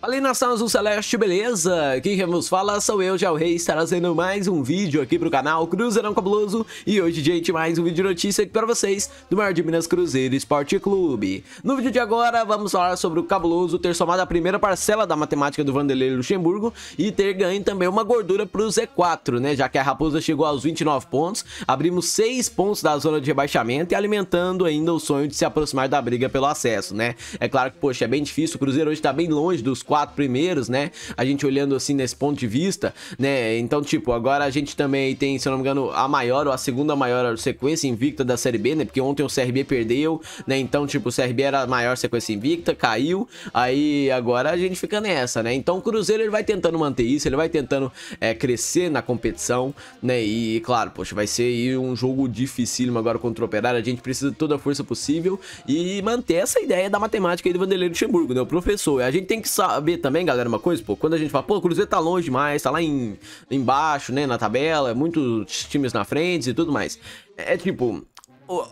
Fala aí nação azul celeste, beleza? Quem vos fala sou eu, já o Rei, trazendo mais um vídeo aqui pro canal Cruzeirão Cabuloso E hoje, gente, mais um vídeo de notícia aqui pra vocês do maior de Minas Cruzeiro Esporte Clube No vídeo de agora, vamos falar sobre o Cabuloso ter somado a primeira parcela da matemática do Vanderlei Luxemburgo E ter ganho também uma gordura pro Z4, né? Já que a Raposa chegou aos 29 pontos, abrimos 6 pontos da zona de rebaixamento E alimentando ainda o sonho de se aproximar da briga pelo acesso, né? É claro que, poxa, é bem difícil, o Cruzeiro hoje tá bem longe dos quatro primeiros, né? A gente olhando assim nesse ponto de vista, né? Então, tipo, agora a gente também tem, se eu não me engano, a maior ou a segunda maior sequência invicta da Série B, né? Porque ontem o CRB perdeu, né? Então, tipo, o CRB era a maior sequência invicta, caiu. Aí agora a gente fica nessa, né? Então o Cruzeiro ele vai tentando manter isso, ele vai tentando é, crescer na competição, né? E claro, poxa, vai ser um jogo dificílimo agora contra o Operário. A gente precisa de toda a força possível e manter essa ideia da matemática aí do Vanderlei Luxemburgo, né? O professor. A gente tem que saber também galera, uma coisa, pô, quando a gente fala, pô, o Cruzeiro tá longe demais, tá lá em, embaixo, né, na tabela, muitos times na frente e tudo mais. É, é tipo,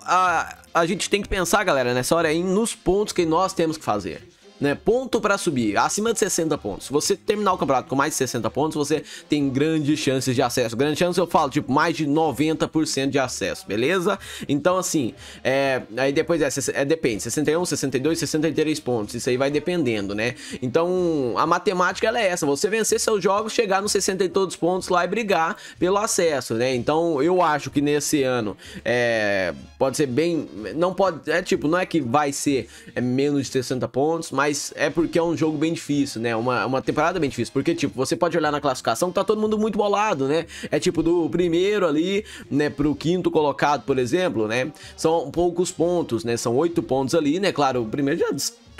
a, a gente tem que pensar, galera, nessa hora aí, nos pontos que nós temos que fazer né? Ponto para subir, acima de 60 pontos. Se você terminar o campeonato com mais de 60 pontos, você tem grandes chances de acesso. Grandes chances eu falo, tipo, mais de 90% de acesso, beleza? Então, assim, é, aí depois é, é, depende, 61, 62, 63 pontos. Isso aí vai dependendo, né? Então, a matemática ela é essa, você vencer seus jogos, chegar nos 60 e todos pontos lá e brigar pelo acesso, né? Então, eu acho que nesse ano é, pode ser bem, não pode, é tipo, não é que vai ser é, menos de 60 pontos, mas mas é porque é um jogo bem difícil, né? Uma, uma temporada bem difícil. Porque, tipo, você pode olhar na classificação, tá todo mundo muito bolado, né? É tipo do primeiro ali, né, pro quinto colocado, por exemplo, né? São poucos pontos, né? São oito pontos ali, né? Claro, o primeiro já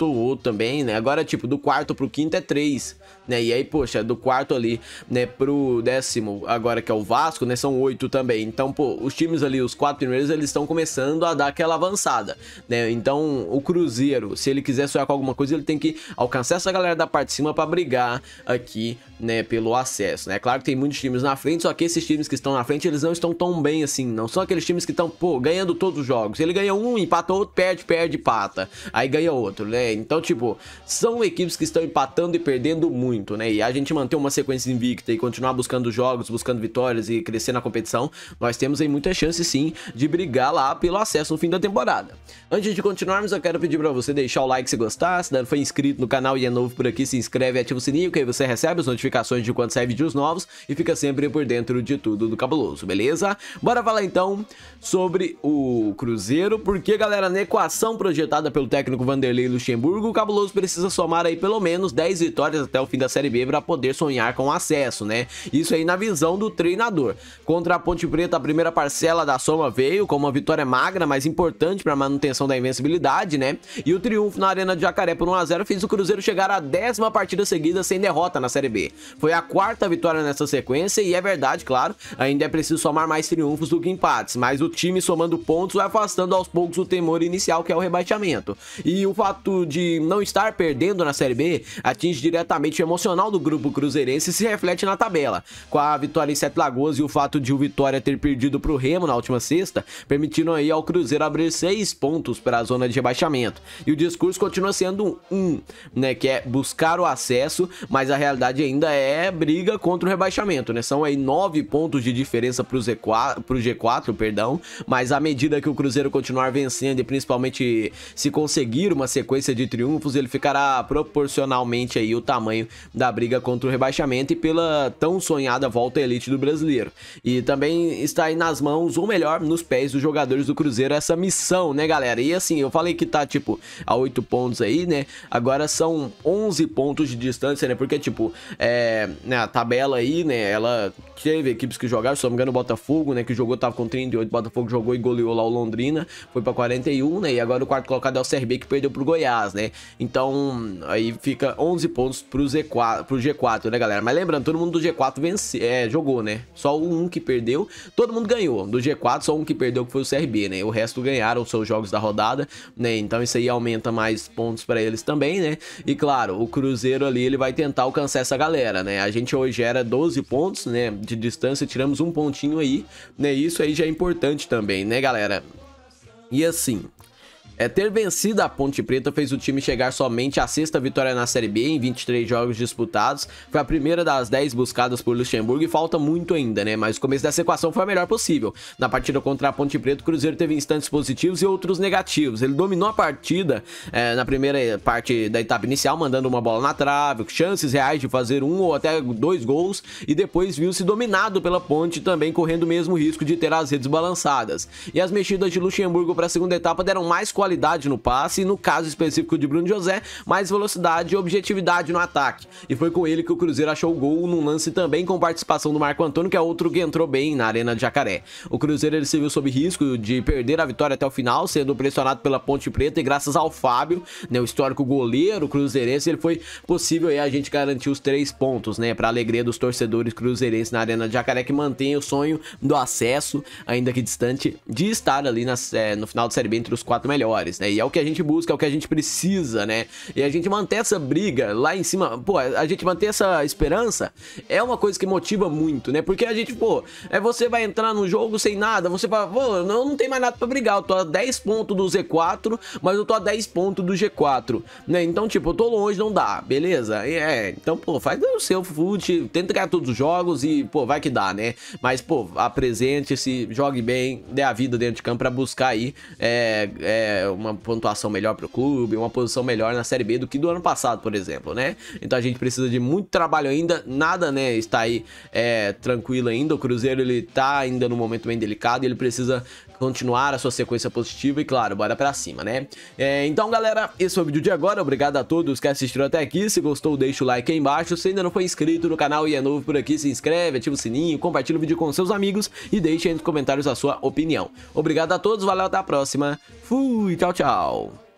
outro também, né? Agora, tipo, do quarto pro quinto é três, né? E aí, poxa, do quarto ali, né, pro décimo, agora que é o Vasco, né, são oito também. Então, pô, os times ali, os quatro primeiros, eles estão começando a dar aquela avançada, né? Então, o Cruzeiro, se ele quiser sonhar com alguma coisa, ele tem que alcançar essa galera da parte de cima para brigar aqui, né, pelo acesso, né? Claro que tem muitos times na frente, só que esses times que estão na frente, eles não estão tão bem assim, não são aqueles times que estão, pô, ganhando todos os jogos. Ele ganha um, empata outro, perde, perde, pata. Aí ganha outro, né? Então, tipo, são equipes que estão empatando e perdendo muito, né? E a gente manter uma sequência invicta e continuar buscando jogos, buscando vitórias e crescer na competição, nós temos aí muita chance sim de brigar lá pelo acesso no fim da temporada. Antes de continuarmos, eu quero pedir para você deixar o like se gostar, se não foi inscrito no canal e é novo por aqui, se inscreve e ativa o sininho, que aí você recebe as notificações de quando sair vídeos novos e fica sempre por dentro de tudo do cabuloso, beleza? Bora falar então sobre o Cruzeiro, porque galera, na equação projetada pelo técnico Vanderlei Luxemburgo, o Cabuloso precisa somar aí pelo menos 10 vitórias até o fim da Série B para poder sonhar com acesso, né? Isso aí na visão do treinador. Contra a Ponte Preta, a primeira parcela da soma veio com uma vitória magra, mas importante para a manutenção da invencibilidade, né? E o triunfo na Arena de Jacaré por 1x0 fez o Cruzeiro chegar à décima partida seguida sem derrota na Série B. Foi a quarta vitória nessa sequência e é verdade, claro, ainda é preciso somar mais triunfos do que empates, mas o time somando pontos vai afastando aos poucos o temor inicial que é o rebaixamento. E o fato de não estar perdendo na Série B atinge diretamente o emocional do grupo cruzeirense e se reflete na tabela. Com a vitória em Sete Lagoas e o fato de o Vitória ter perdido para o Remo na última sexta, permitindo aí ao Cruzeiro abrir seis pontos para a zona de rebaixamento. E o discurso continua sendo um, né, que é buscar o acesso, mas a realidade ainda é briga contra o rebaixamento, né? São aí nove pontos de diferença para o Z4, pro G4, perdão, mas à medida que o Cruzeiro continuar vencendo e principalmente se conseguir uma sequência de triunfos ele ficará proporcionalmente aí o tamanho da briga contra o rebaixamento e pela tão sonhada volta elite do brasileiro. E também está aí nas mãos, ou melhor, nos pés dos jogadores do Cruzeiro, essa missão, né, galera? E assim, eu falei que tá, tipo, a 8 pontos aí, né? Agora são 11 pontos de distância, né? Porque, tipo, é, né, a tabela aí, né, ela teve equipes que jogaram, se não me engano, o Botafogo, né, que jogou, tava com 38, o Botafogo jogou e goleou lá o Londrina, foi pra 41, né? E agora o quarto colocado é o CRB, que perdeu pro Goiás, né? Então, aí fica 11 pontos pro, Z4, pro G4, né, galera? Mas lembrando, todo mundo do G4 vence, é, jogou, né? Só um que perdeu, todo mundo ganhou. Do G4, só um que perdeu, que foi o CRB, né? O resto ganharam os seus jogos da rodada, né? Então isso aí aumenta mais pontos para eles também, né? E claro, o Cruzeiro ali, ele vai tentar alcançar essa galera, né? A gente hoje era 12 pontos, né? De distância, tiramos um pontinho aí, né? Isso aí já é importante também, né, galera? E assim, É, ter vencido a Ponte Preta fez o time chegar somente à sexta vitória na Série B em 23 jogos disputados. Foi a primeira das 10 buscadas por Luxemburgo e falta muito ainda, né? Mas o começo dessa equação foi a melhor possível. Na partida contra a Ponte Preta, o Cruzeiro teve instantes positivos e outros negativos. Ele dominou a partida é, na primeira parte da etapa inicial, mandando uma bola na trave, chances reais de fazer um ou até dois gols, e depois viu-se dominado pela Ponte, também correndo o mesmo risco de ter as redes balançadas. E as mexidas de Luxemburgo para a segunda etapa deram mais qualidade qualidade no passe no caso específico de Bruno José, mais velocidade e objetividade no ataque. E foi com ele que o Cruzeiro achou o gol num lance também com participação do Marco Antônio, que é outro que entrou bem na Arena de Jacaré. O Cruzeiro ele se viu sob risco de perder a vitória até o final, sendo pressionado pela Ponte Preta e graças ao Fábio, né, o histórico goleiro cruzeirense, ele foi possível aí a gente garantir os três pontos, né, para alegria dos torcedores cruzeirenses na Arena de Jacaré que mantém o sonho do acesso, ainda que distante, de estar ali na, é, no final da Série B entre os quatro melhores melhores, né? E é o que a gente busca, é o que a gente precisa, né? E a gente manter essa briga lá em cima, pô, a gente manter essa esperança é uma coisa que motiva muito, né? Porque a gente, pô, é você vai entrar no jogo sem nada, você fala, pô, eu não tenho mais nada pra brigar, eu tô a 10 pontos do Z4, mas eu tô a 10 pontos do G4, né? Então, tipo, eu tô longe, não dá, beleza? É, então, pô, faz o seu fute, tenta ganhar todos os jogos e, pô, vai que dá, né? Mas, pô, apresente-se, jogue bem, dê a vida dentro de campo pra buscar aí é, é, uma pontuação melhor para o clube, uma posição melhor na Série B do que do ano passado, por exemplo, né? Então a gente precisa de muito trabalho ainda, nada, né, está aí é, tranquilo ainda. O Cruzeiro ele tá ainda num momento bem delicado e ele precisa continuar a sua sequência positiva e, claro, bora pra cima, né? É, então, galera, esse foi o vídeo de agora. Obrigado a todos que assistiram até aqui. Se gostou, deixa o like aí embaixo. Se ainda não foi inscrito no canal e é novo por aqui, se inscreve, ativa o sininho, compartilha o vídeo com seus amigos e deixe aí nos comentários a sua opinião. Obrigado a todos, valeu, até a próxima. Fui, tchau, tchau.